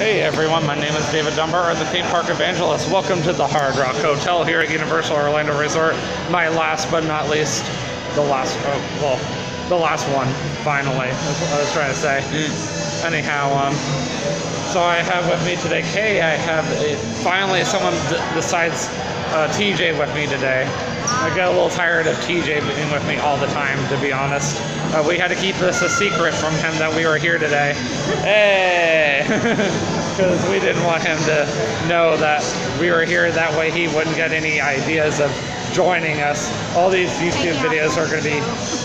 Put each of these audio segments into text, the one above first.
Hey everyone, my name is David Dunbar, I'm the theme park evangelist. Welcome to the Hard Rock Hotel here at Universal Orlando Resort. My last but not least, the last, oh, well, the last one, finally, that's what I was trying to say. Anyhow, um, so I have with me today Kay. I have a, finally someone d- besides uh, TJ with me today. I got a little tired of TJ being with me all the time, to be honest. Uh, we had to keep this a secret from him that we were here today. Hey! Because we didn't want him to know that we were here. That way he wouldn't get any ideas of joining us. All these YouTube videos are going to be,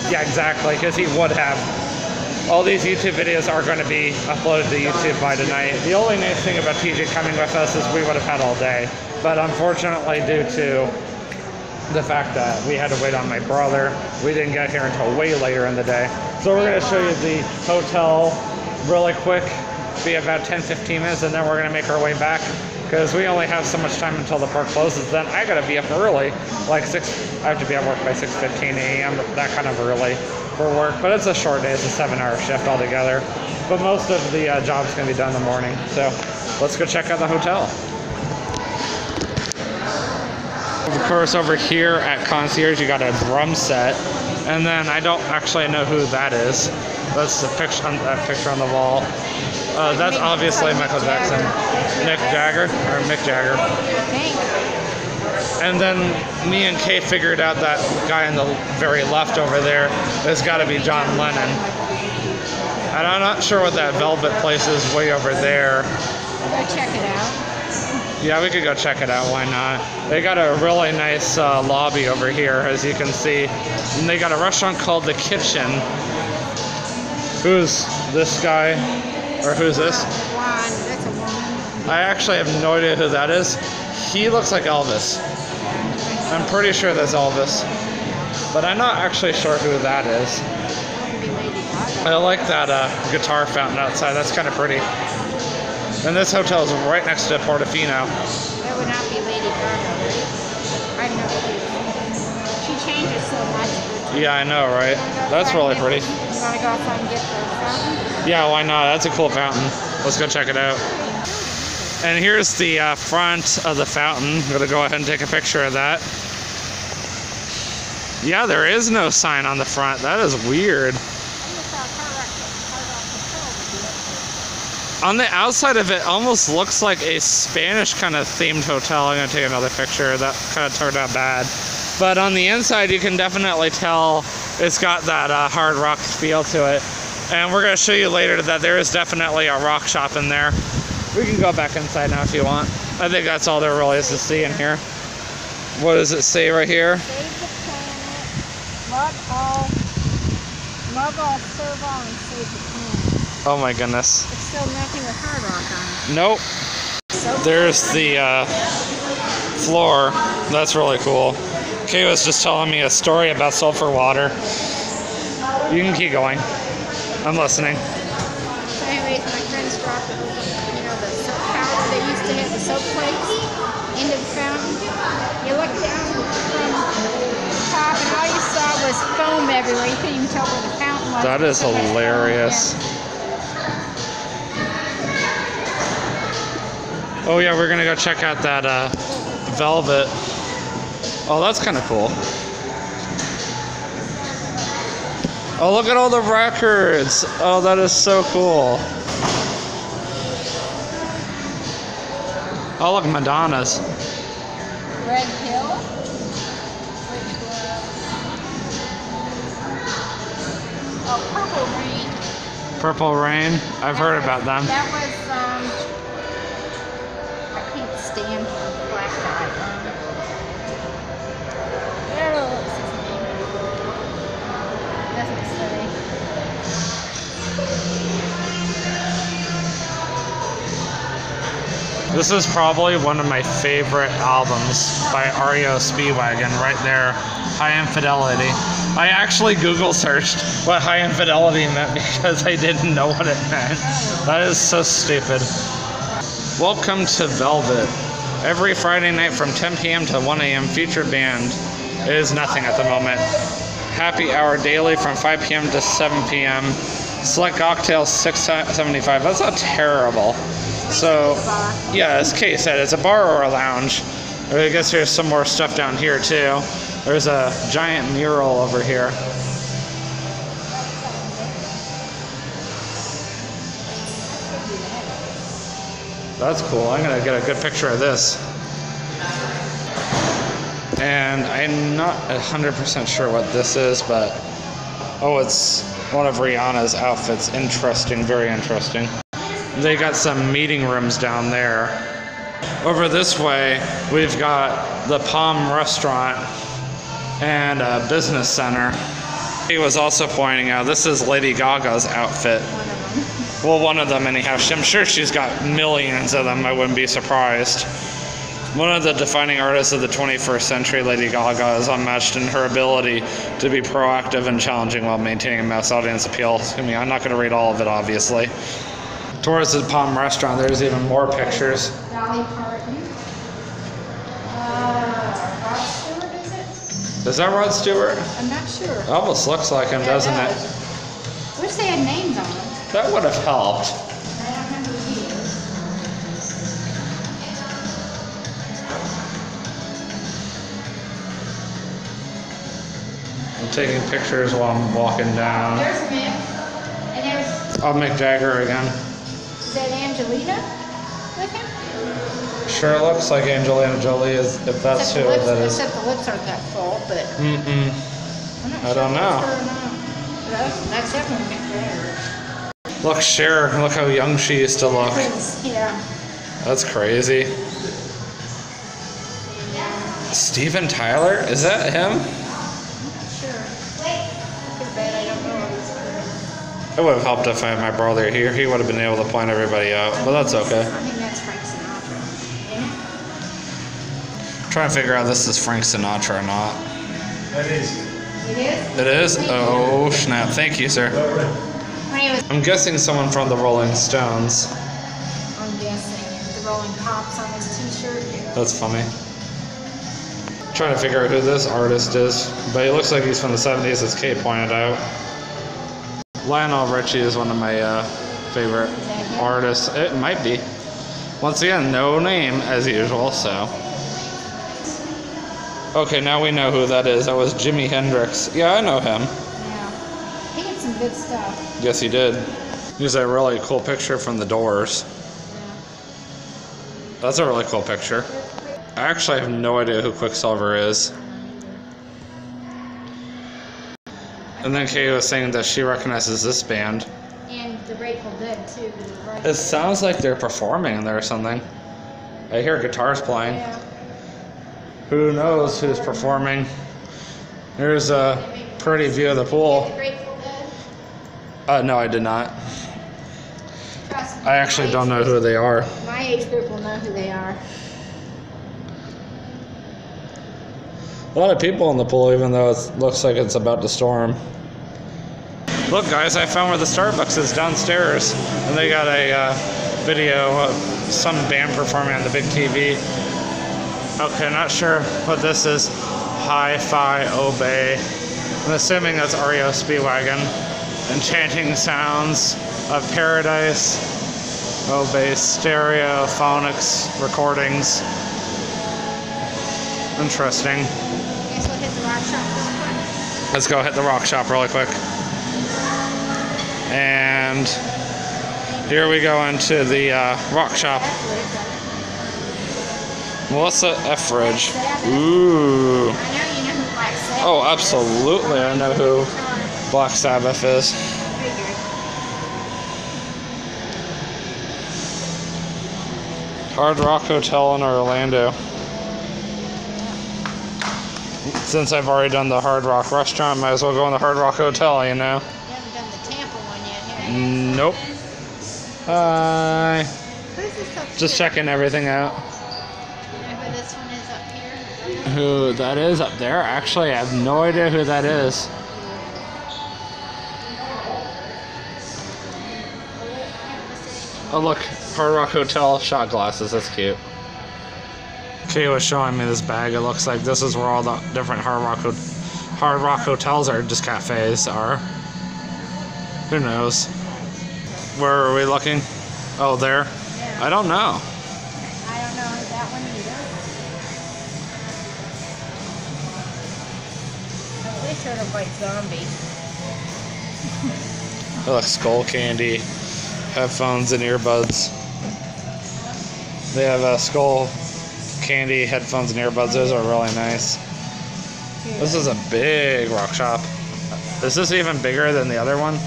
yeah, exactly, because he would have. All these YouTube videos are going to be uploaded to YouTube by tonight. The only nice thing about TJ coming with us is we would have had all day. But unfortunately, due to the fact that we had to wait on my brother, we didn't get here until way later in the day. So we're going to show you the hotel really quick, be about 10 15 minutes, and then we're going to make our way back because we only have so much time until the park closes. Then I got to be up early, like 6, I have to be at work by 6 15 a.m., that kind of early for work. But it's a short day, it's a seven hour shift altogether. But most of the uh, job's going to be done in the morning. So let's go check out the hotel. Of course, over here at Concierge, you got a drum set, and then I don't actually know who that is. That's the picture on that picture on the wall. Uh, that's obviously Michael Jackson, Nick Jagger or Mick Jagger. And then me and Kay figured out that guy on the very left over there has got to be John Lennon. And I'm not sure what that velvet place is way over there. Go check it out. Yeah, we could go check it out. Why not? They got a really nice uh, lobby over here, as you can see. And they got a restaurant called The Kitchen. Who's this guy? Or who's this? I actually have no idea who that is. He looks like Elvis. I'm pretty sure that's Elvis. But I'm not actually sure who that is. I like that uh, guitar fountain outside. That's kind of pretty. And this hotel is right next to Portofino. That would not be Lady Gaga, right? I know she changes so much. Yeah, I know, right? That's really pretty. You wanna go outside and get the fountain? Yeah, why not? That's a cool fountain. Let's go check it out. And here's the uh, front of the fountain. I'm gonna go ahead and take a picture of that. Yeah, there is no sign on the front. That is weird. On the outside of it, almost looks like a Spanish kind of themed hotel. I'm gonna take another picture. That kind of turned out bad. But on the inside, you can definitely tell it's got that uh, hard rock feel to it. And we're gonna show you later that there is definitely a rock shop in there. We can go back inside now if you want. I think that's all there really is to see in here. What does it say right here? Save the planet. Love all. Love all, serve all, and save the planet. Oh my goodness. It's still nothing with hard rock on Nope. So There's the uh, floor. That's really cool. Kay was just telling me a story about sulfur water. You can keep going. I'm listening. So anyways, my friends dropped it over, you know, the soap fountain. They used to have the soap flakes into the fountain. You look down from the top, and all you saw was foam everywhere. You couldn't even tell where the fountain was. That is hilarious. Oh yeah, we're gonna go check out that uh, velvet. Oh, that's kind of cool. Oh, look at all the records. Oh, that is so cool. Oh, look, Madonna's. Red Hill. Oh, Purple Rain. Purple Rain. I've That heard was- about them. This is probably one of my favorite albums by REO Speedwagon, right there. Hi Infidelity. I actually Google searched what high infidelity meant because I didn't know what it meant. That is so stupid. Welcome to Velvet. Every Friday night from 10 p.m. to 1 a.m., featured band. It is nothing at the moment. Happy hour daily from 5 p.m. to 7 p.m. Select cocktails 675. That's not terrible. So, yeah, as Kate said, it's a bar or a lounge. I guess there's some more stuff down here too. There's a giant mural over here. That's cool. I'm gonna get a good picture of this. And I'm not 100% sure what this is, but oh, it's one of Rihanna's outfits. Interesting, very interesting. They got some meeting rooms down there. Over this way, we've got the Palm Restaurant and a business center. He was also pointing out this is Lady Gaga's outfit. Well, one of them, anyhow. I'm sure she's got millions of them. I wouldn't be surprised. One of the defining artists of the 21st century, Lady Gaga, is unmatched in her ability to be proactive and challenging while maintaining a mass audience appeal. I mean, I'm not going to read all of it, obviously. Towards the Palm Restaurant, there's even more pictures. Dolly Parton. Uh, Rod Stewart, is it? Is that Rod Stewart? I'm not sure. It almost looks like him, doesn't it? does. Wish they had names on them. That would have helped. I don't remember who he is. I'm taking pictures while I'm walking down. There's him. And there's, I'll make Jagger again. Angelina with him? Sure looks like Angelina Jolie is, if that's Except who the lips, that is. Except the lips aren't that full, but Mm-mm. I'm not I sure don't if know. it's her or not. That's, that's definitely Mick Jagger. Look, Cher, look how young she used to look. Yeah. That's crazy. Steven Tyler? Is that him? It would have helped if I had my brother here. He would have been able to point everybody out, but that's okay. I think that's Frank Sinatra. Yeah. trying to figure out if this is Frank Sinatra or not. That is. It is? It is? Oh, snap. Thank you, sir. When he was, I'm guessing someone from the Rolling Stones. I'm guessing, the Rolling Pops on his t-shirt. That's funny. Trying to figure out who this artist is, but he looks like he's from the 70s, as Kate pointed out. Lionel Richie is one of my uh, favorite artists. It might be. Once again, no name as usual, so. Okay, now we know who that is. That was Jimi Hendrix. Yeah, I know him. Yeah. He did some good stuff. Yes, he did. Here's a really cool picture from the doors. Yeah. That's a really cool picture. I actually have no idea who Quicksilver is. And then Kay was saying that she recognizes this band. And the Grateful Dead, too. right. It sounds like they're performing in there or something. I hear guitars playing. Yeah. Who knows who's performing? Here's a pretty view of the The pool. Uh, no, I did not. I actually don't know who they are. My age group will know who they are. A lot of people in the pool, even though it looks like it's about to storm. Look, guys, I found where the Starbucks is downstairs, and they got a uh, video of some band performing on the big TV. Okay, not sure what this is. Hi Fi Obey. I'm assuming that's REO Speedwagon. Enchanting Sounds of Paradise. Obey Stereophonics Recordings. Interesting. Guess we'll hit the rock shop real quick. Let's go hit the rock shop really quick. And here we go into the uh, rock shop. Melissa Etheridge. Ooh. Oh, absolutely. I know who. Black Sabbath is. Hard Rock Hotel in Orlando. Since I've already done the Hard Rock restaurant, might as well go in the Hard Rock Hotel, you know? Nope. Hi. Who's this up Just checking everything out. Who this one is up here? Who that is up there? Actually, I have no idea who that is. Oh, look, Hard Rock Hotel shot glasses. That's cute. Kay was showing me this bag. It looks like this is where all the different Hard Rock ho- Hard Rock hotels are, just cafes are. Who knows? Where are we looking? Oh, there. Yeah. I don't know. I don't know that one either. They sort of like zombie. They look Skullcandy, headphones and earbuds. They have a skull candy headphones and earbuds. Those are really nice. This is a big rock shop. Is this even bigger than the other one?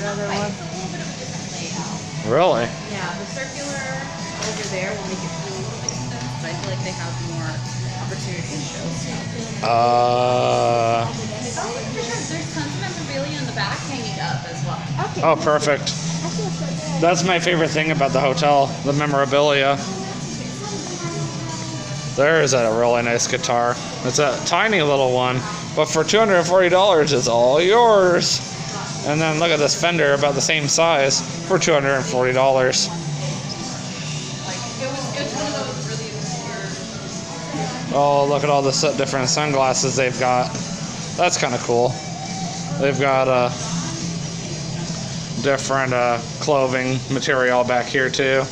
Different layout. Really? Yeah, the circular over there will make it feel a little bit condensed, but I feel like they have more opportunity to show stuff. Uh, Oh, for sure. There's tons of memorabilia in the back hanging up as well. Okay. oh, perfect. I feel so good. That's my favorite thing about the hotel, the memorabilia. There's a really nice guitar. It's a tiny little one, but for $240, it's all yours. And then look at this Fender, about the same size, for $240. Like it was, it was one of those really obscure. Oh, look at all the different sunglasses they've got. That's kind of cool. They've got uh, different uh, clothing material back here too.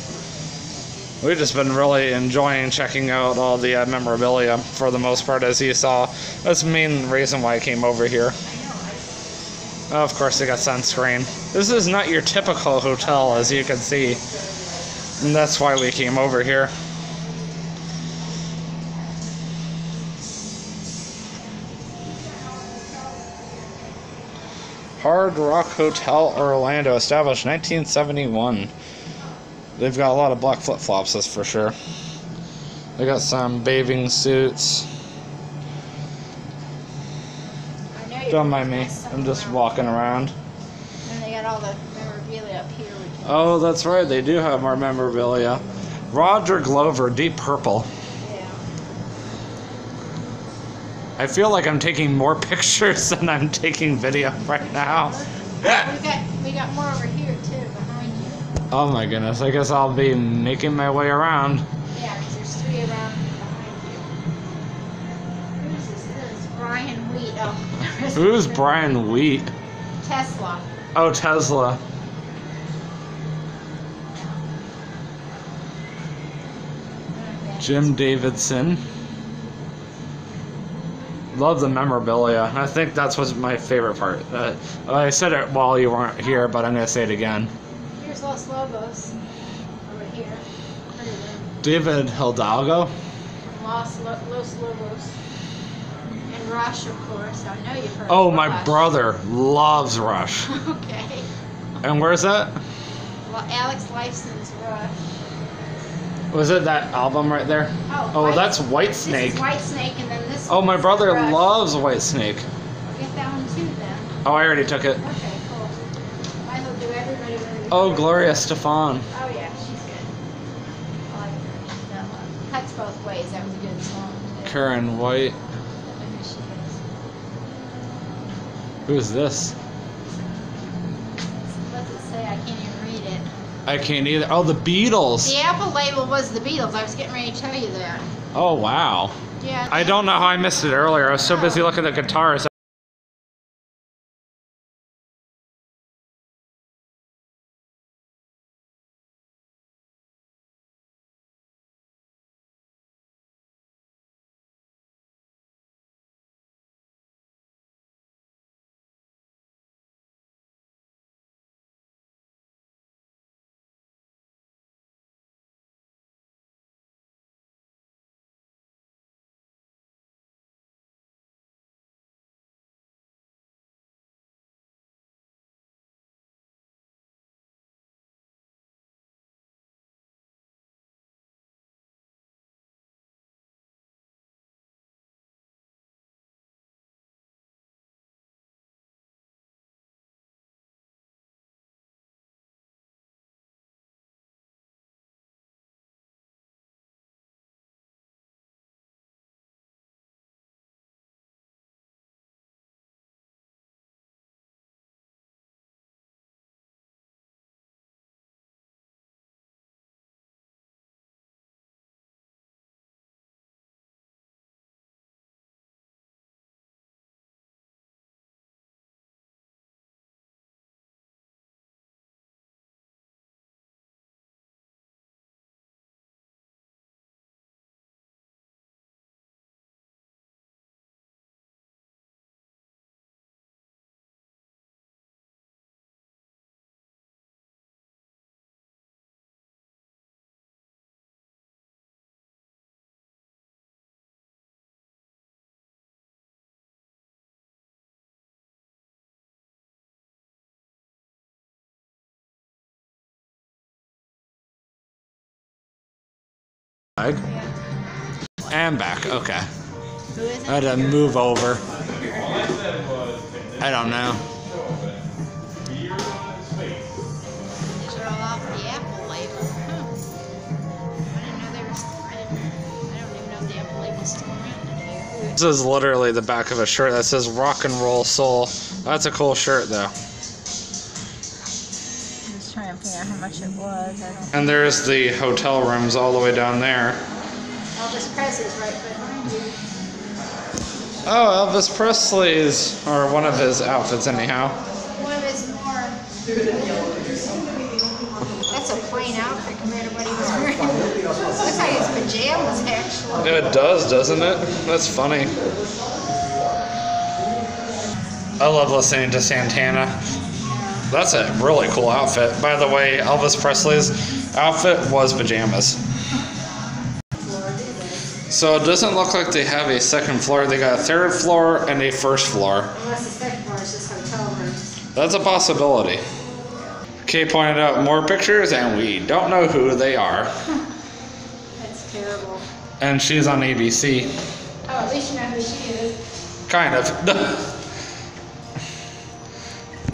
We've just been really enjoying checking out all the uh, memorabilia for the most part, as you saw. That's the main reason why I came over here. Oh, of course, they got sunscreen. This is not your typical hotel, as you can see. And that's why we came over here. Hard Rock Hotel Orlando, established 1971. They've got a lot of black flip flops, that's for sure. They got some bathing suits. I know you're Don't mind me, I'm just walking around. And they got all the memorabilia up here. Oh, that's right, they do have more memorabilia. Roger Glover, Deep Purple. yeah. I feel like I'm taking more pictures than I'm taking video right now. we got we got more over here too behind you. Oh my goodness, I guess I'll be making my way around. Yeah, because there's three around behind you. Who's this? This is Brian Wheat. Oh, Who's Brian Wheat? Tesla. Oh, Tesla. Jim Davidson. Love the memorabilia. I think that's what's my favorite part. Uh, I said it while you weren't here, but I'm gonna say it again. Here's Los Lobos over here. David Hidalgo. Los, Lo- Los Lobos. Rush, of course. I know you've heard Oh, my Rush. brother loves Rush. okay. And where's that? Well, Alex Lifeson's Rush. Was it that album right there? Oh, Oh, White- that's White This Snake. is Whitesnake, and then this. Oh, my brother Rush. loves Whitesnake. Get that one too, then. Oh, I already took it. Okay, cool. Might as well do everybody really Oh, good. Gloria Estefan. Oh yeah, she's good. I like her. She's one. Cuts both ways. That was a good song. Too. Karyn White. Maybe she is. Who's this? What's it say? I can't even read it. I can't either. Oh, the Beatles. The Apple label was the Beatles. I was getting ready to tell you that. Oh, wow. Yeah. I don't know how I missed it earlier. I was so busy looking at the guitars. Bag. And back. Okay. Who is it? I had to move over. I don't know. These are all off the Apple label. Huh. I didn't know there was. I didn't. I don't even know if the Apple label's still around in here. This is literally the back of a shirt that says rock and roll soul. That's a cool shirt though. How much it was. I don't. And there's the hotel rooms all the way down there. Elvis Presley's right behind you. Oh, Elvis Presley's, or one of his outfits, anyhow. One of his more. That's a plain outfit compared to what he was wearing. Looks like his pajamas, actually. It does, doesn't it? That's funny. I love listening to Santana. That's a really cool outfit. By the way, Elvis Presley's outfit was pajamas. So it doesn't look like they have a second floor. They got a third floor and a first floor. Unless the second floor is just hotel rooms. That's a possibility. Kay pointed out more pictures, and we don't know who they are. That's terrible. And she's on ABC. Oh, at least you know who she is. Kind of.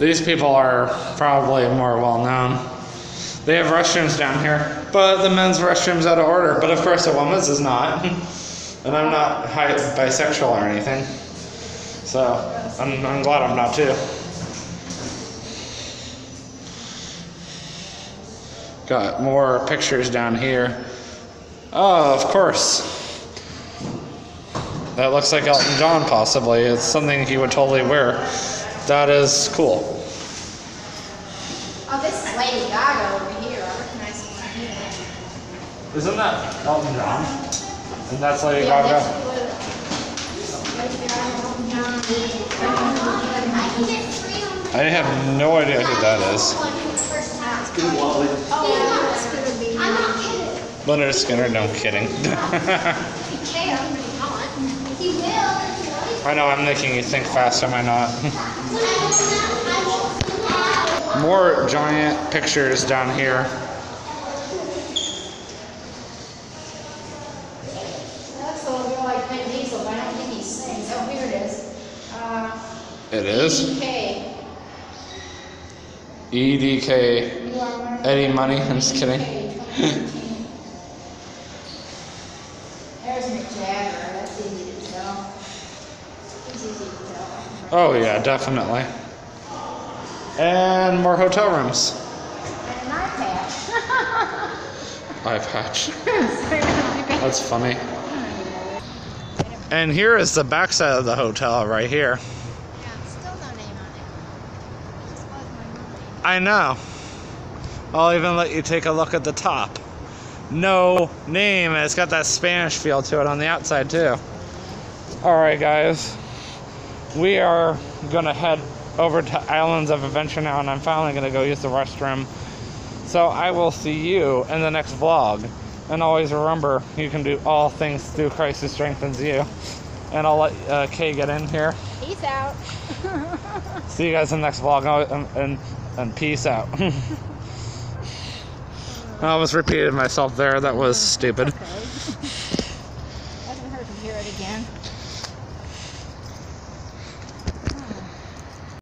These people are probably more well known. They have restrooms down here, but the men's restroom's out of order. But of course, the women's is not. And I'm not hi- bisexual or anything. So I'm, I'm glad I'm not too. Got more pictures down here. Oh, of course. That looks like Elton John, possibly. It's something he would totally wear. That is cool. Oh, this is Lady Gaga over here. I recognize the one here. Isn't that Elton John? And that's Lady Yeah, Gaga. that's what- Lady Gaga, Elton John. I have no idea who that is. Oh, it's gonna be. Lynyrd Skynyrd, no kidding. I know I'm making you think fast, am I not? More giant pictures down here. That's a little bit like Vin Diesel, but I don't think he sings. Oh, here it is. Uh, It is EDK. EDK You are one of Eddie Money. I'm just kidding. There's Mick Jagger. That's easy to tell. It's easy to tell. Oh yeah, definitely. And more hotel rooms. And an eye patch. Eye patch. That's funny. And here is the backside of the hotel right here. Yeah, still no name on it. Just was my money. I know. I'll even let you take a look at the top. No name. and It's got that Spanish feel to it on the outside too. All right, guys. We are gonna head over to Islands of Adventure now, and I'm finally gonna go use the restroom. So I will see you in the next vlog. And always remember, you can do all things through Christ who strengthens you. And I'll let uh, Kay get in here. Peace out. See you guys in the next vlog, and, and, and peace out. I almost repeated myself there. That was stupid. Okay.